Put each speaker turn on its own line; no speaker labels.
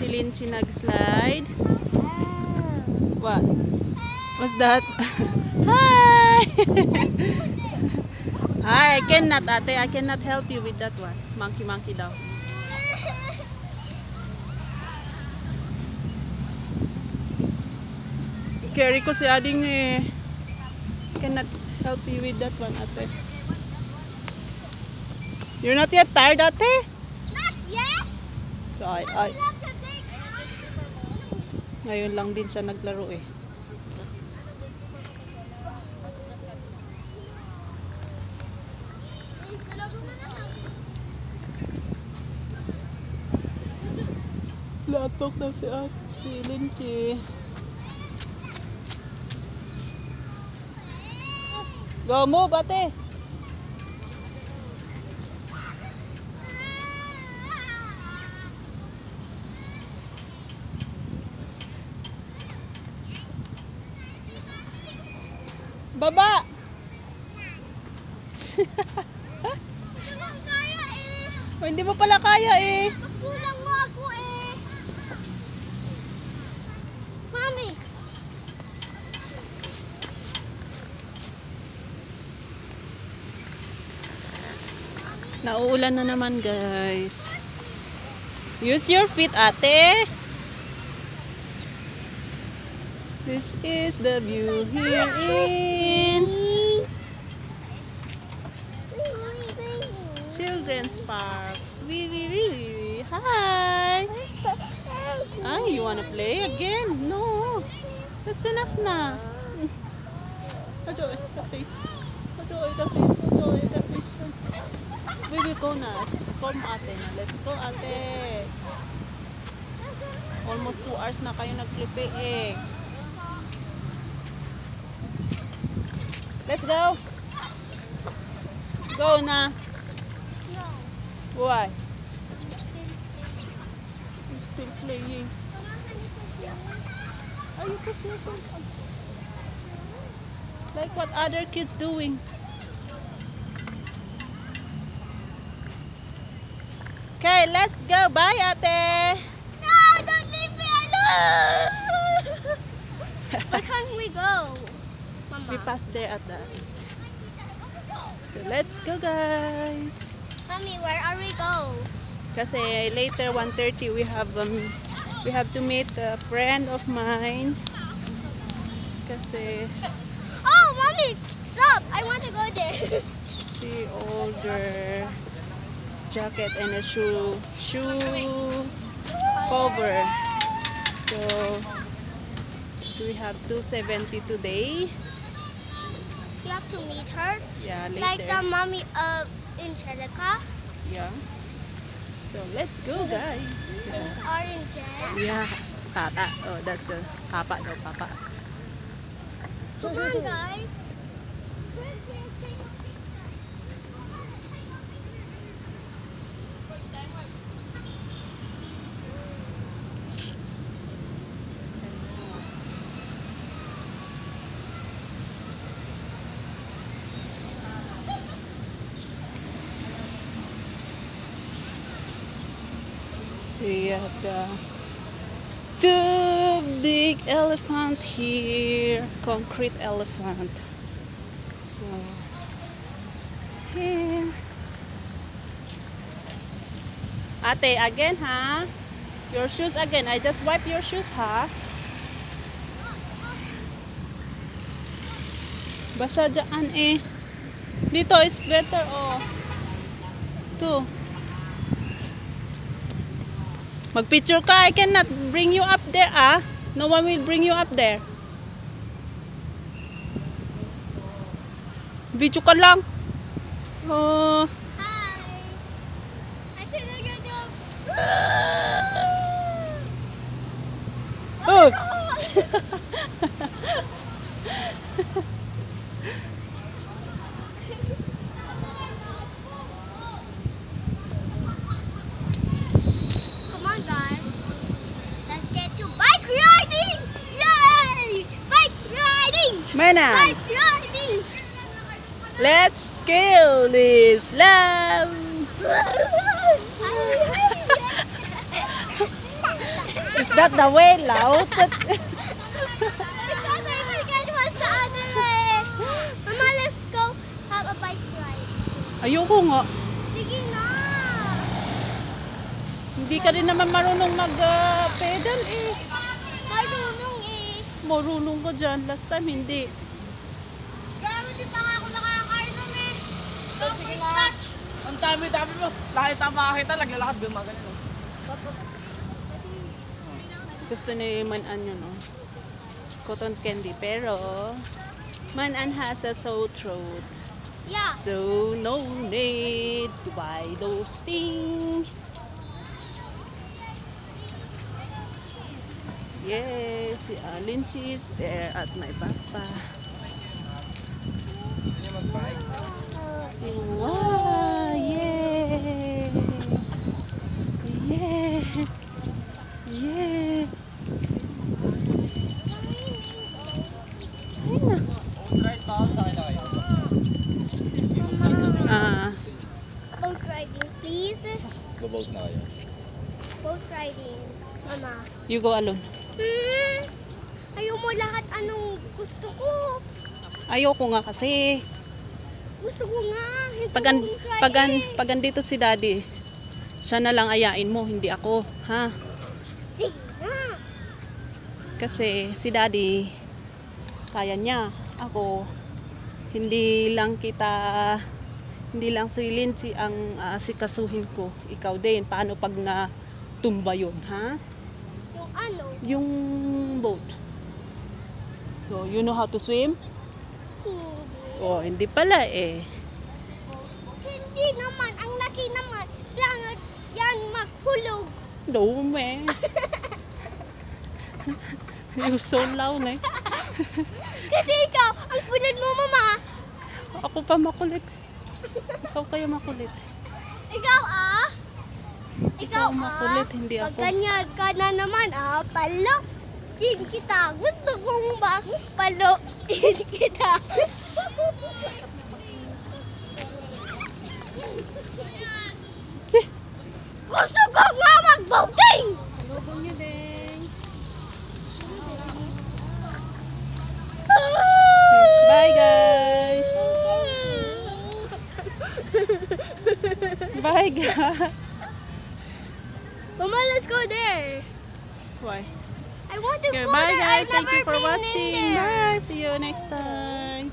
si Linchi nag-slide. What? What's that? Hi! Hi, I cannot, ate. I cannot help you with that one. Monkey, monkey daw. Carry ko si Ading eh. Cannot help you with that one, ate. You're not yet tired, ate?
Not yet.
So, ay,
We
Ngayon lang din siya naglaro eh. Latok daw si At, si Linchi. Go, move, ate. Baba!
Eh.
O, hindi mo pala kaya eh.
Kulang mo ako eh. Mami.
Nauulan na naman, guys. Use your feet, ate. This is the view here in Children's Park. Wee, wee, wee, wee, wee. Hi! Ah, you wanna play again? No. That's enough na. Ajoy, the face. Ajoy, the face. Ajoy, the face. We will go na. Come ate na. Let's go ate. Almost 2 hours na kayo nagklipe eh. Let's go. Go now.
No.
Why? You're still playing. Are you push yourself up? Like what other kids doing? Okay, let's go. Bye, ate.
No, don't leave me alone. Where can we go? Mama.
We passed there at the. So let's go, guys.
Mommy, where are we go?
Kasi later 1:30 we have um, we have to meet a friend of mine. Kasi
Oh, mommy, stop! I want to go there.
she order jacket and a shoe shoe cover. So we have 270 today.
To meet her,
Yeah, later.
like the mommy of Angelica,
Yeah. So let's go, guys.
orange.
Yeah. Papa. Oh, that's a papa no papa.
Come on, guys.
We have the two big elephant here, concrete elephant. So here. Ate, again ha? Your shoes again. I just wipe your shoes ha? Basa dyan eh. Dito is better oh. Two. Magpicture ka, I cannot bring you up there, ah. No one will bring you up there. Video ka lang. Oh,
Hi. I think I'm gonna
oh.
Come on, guys. Let's get to bike riding! Yay! Bike riding!
let's kill this lamb. Is that the way,
way. Mama, let's go have a bike ride.
Ayoko nga.
Sige na.
Hindi ka rin naman marunong mag-pedal eh.
Marunong eh.
Marunong ka dyan. Last time, hindi.
Gago di pa nga ako nakakainom eh. Sige na.
Ang dami-dami mo. Na makakita, naglalakad ba yung mga ganun.
Gusto ni Manan yun, oh. Cotton candy. Pero, Manan has a sore throat.
Yeah.
So, no need to buy those things. Yes, si Alin is there at my papa. Wow, yeah. Yeah. Yeah. Ayun na.
Right pa, sa akin na kayo.
Ah,
Boat riding, please.
Go-boat na kayo.
Boat riding. Mama.
you go alone.
Hmm. Ayaw mo lahat anong gusto ko.
Ayoko nga kasi.
Gusto ko nga. Ito
Pag, an,
kong try
pag, an,
eh.
pag andito si daddy, siya na lang ayain mo, hindi ako. Ha?
Sige.
Kasi si daddy, kaya niya. Ako, hindi lang kita, hindi lang si Lindsay ang aasikasuhin ko. Ikaw din. Paano pag na tumba yun, ha?
Yung ano.
Yung boat. So, you know how to swim?
Hindi.
Oh, hindi pala eh.
Hindi naman. Ang laki naman. Lang yan maghulog.
No, man. You're so loud eh.
Kasi ikaw, ang kulit mo, mama.
Ako pa makulit. Ikaw kayo makulit.
Ikaw, ah. Ikaw,
Ikaw makulit,
ah.
hindi
Pag
ako.
ganyan ka na naman, ah, palokin kita. Gusto kong ba palokin kita?
Si,
Gusto ko nga
nyo din. Bye guys. Bye guys.
Mama, let's go there.
Why?
I want to
Okay,
go
bye
there.
guys.
I've
Thank you for watching. Bye. See you next time.